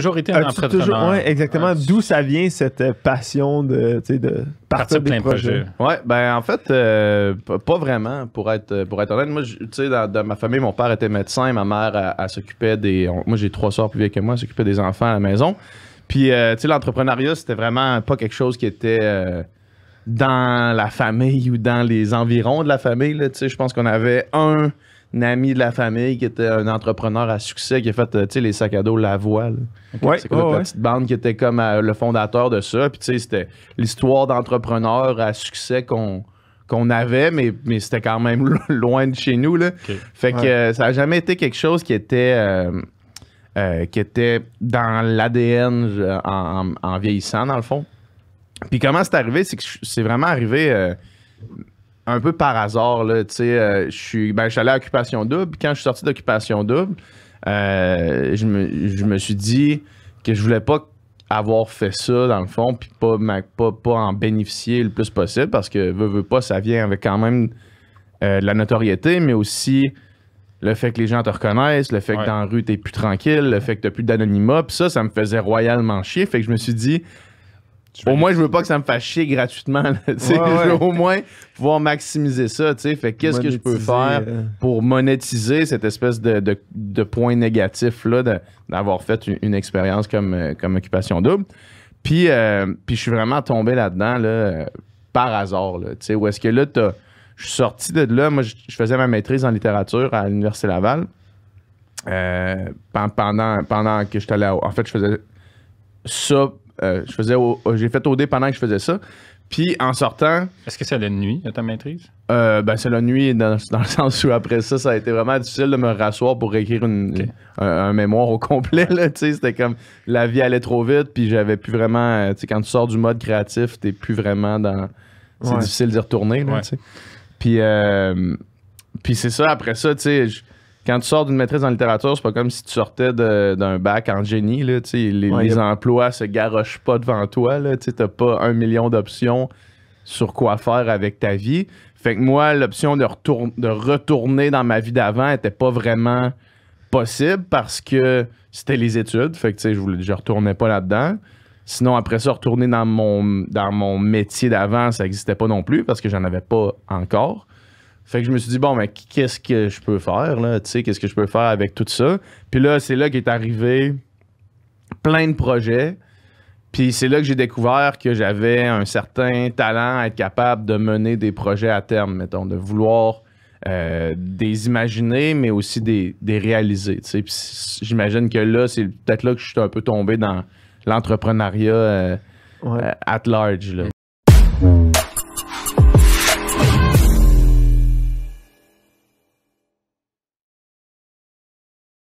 toujours été un As-tu entrepreneur. toujours- ouais, exactement. Ouais, D'où ça vient cette euh, passion de, tu sais, de partir plein projets? projet. Ouais, ben en fait, euh, pas vraiment, pour être, pour être honnête. Moi, tu sais, dans, dans ma famille, mon père était médecin, ma mère, elle, elle s'occupait des. on- moi, j'ai trois soeurs plus vieilles que moi, elle s'occupait des enfants à la maison. Puis, euh, tu sais, l'entrepreneuriat, c'était vraiment pas quelque chose qui était euh, dans la famille ou dans les environs de la famille. là. Tu sais, je pense qu'on avait un ami de la famille qui était un entrepreneur à succès qui a fait, euh, tu sais, les sacs à dos là. Ouais, C'est quoi ouais, la ouais. petite bande qui était comme euh, le fondateur de ça. Puis tu sais, c'était l'histoire d'entrepreneur à succès qu'on qu'on avait, mais, mais c'était quand même lo- loin de chez nous. Là. Fait que Ouais. euh, ça a jamais été quelque chose qui était euh, euh, qui était dans l'ADN en, en- en vieillissant, dans le fond. Puis comment c'est arrivé, c'est que c'est vraiment arrivé un peu par hasard. Là, tu sais, euh, je suis ben, allé à Occupation Double. Quand je suis sorti d'Occupation Double, euh, je, me, je me suis dit que je voulais pas avoir fait ça dans le fond, puis pas, pas, pas en bénéficier le plus possible parce que veux, veux pas, ça vient avec quand même euh, de la notoriété, mais aussi le fait que les gens te reconnaissent, le fait Ouais. que dans la rue, t'es plus tranquille, le fait que t'as plus d'anonymat, puis ça, ça me faisait royalement chier. Fait que je me suis dit, au moins, je veux pas que ça me fasse chier gratuitement. là. Ouais, ouais. Je veux au moins pouvoir maximiser ça. Fait que qu'est-ce que je peux faire euh, pour monétiser cette espèce de, de, de point négatif là, d'avoir fait une, une expérience comme, euh, comme occupation double? Puis, euh, puis je suis vraiment tombé là-dedans là, par hasard. Là, où est-ce que là, je suis sorti de là. Moi, je, faisais ma maîtrise en littérature à l'Université Laval. Euh, pen- pendant, pendant que j'étais allé à- En fait, je faisais ça. Euh, je faisais au- j'ai fait OD pendant que je faisais ça. Puis en sortant, Est-ce que c'est la nuit de ta maîtrise? euh, ben, c'est la nuit dans, dans le sens où après ça, ça a été vraiment difficile de me rasseoir pour écrire une, un, un mémoire au complet. Là, c'était comme la vie allait trop vite, puis j'avais plus vraiment. euh, quand tu sors du mode créatif, t'es plus vraiment dans. C'est Ouais. difficile d'y retourner. Là, Ouais. Puis, euh, puis c'est ça, après ça, tu sais. Quand tu sors d'une maîtrise en littérature, c'est pas comme si tu sortais d'un bac en génie. Là, les, Ouais, les a- emplois se garochent pas devant toi. Tu t'as pas un million d'options sur quoi faire avec ta vie. Fait que moi, l'option de, retour- de retourner dans ma vie d'avant était pas vraiment possible parce que c'était les études. Fait que je, voulais- je retournais pas là-dedans. Sinon, après ça, retourner dans mon, dans mon métier d'avant, ça n'existait pas non plus parce que j'en avais pas encore. Fait que je me suis dit, bon, mais qu'est-ce que je peux faire, là? Tu sais, qu'est-ce que je peux faire avec tout ça? Puis là, c'est là qu'est arrivé plein de projets. Puis c'est là que j'ai découvert que j'avais un certain talent à être capable de mener des projets à terme, mettons, de vouloir euh, des imaginer, mais aussi des, des réaliser. tu sais. J'imagine que là, c'est peut-être là que je suis un peu tombé dans l'entrepreneuriat euh, ouais. euh, at large. Là.